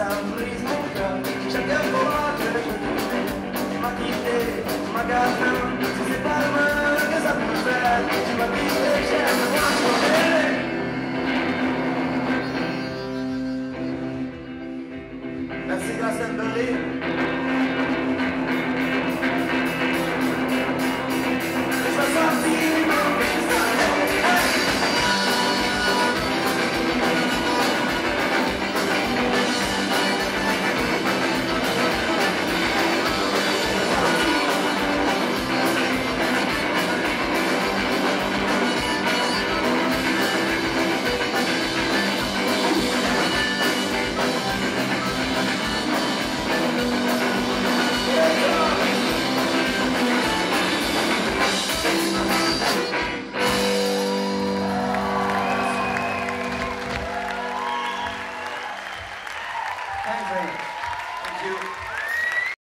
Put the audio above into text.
tu sais,